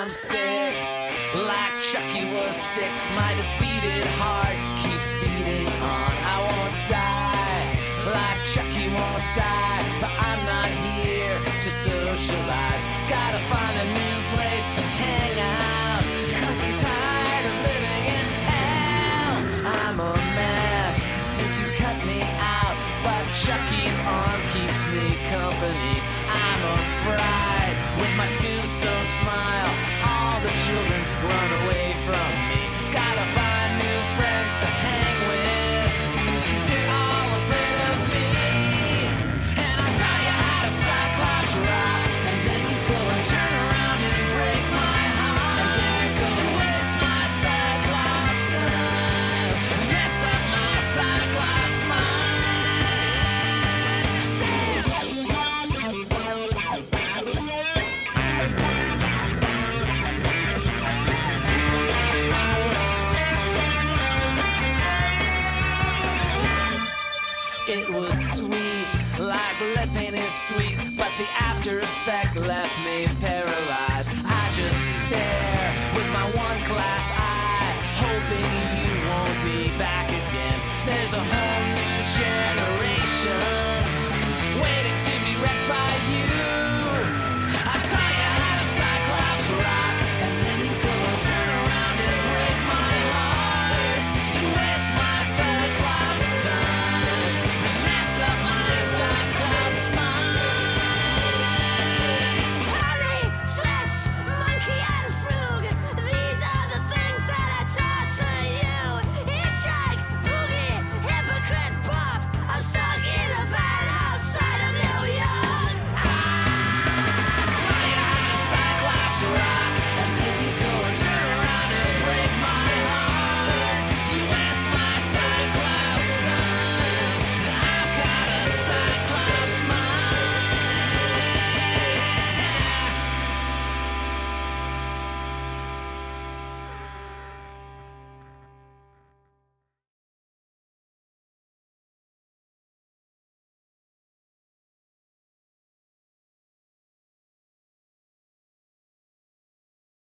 I'm sick, like Chucky was sick. My defeated heart keeps beating on. I won't die, like Chucky won't die, but I'm not here to socialize. Gotta find a new place to hang out, cause I'm tired of living in hell. I'm a mess since you cut me out, but Chucky's arm keeps me company. I'm a fright with my tombstone smile. It was sweet, like lead is sweet, but the after effect left me paralyzed. I just stare with my one glass eye, hoping you won't be back again. There's a hole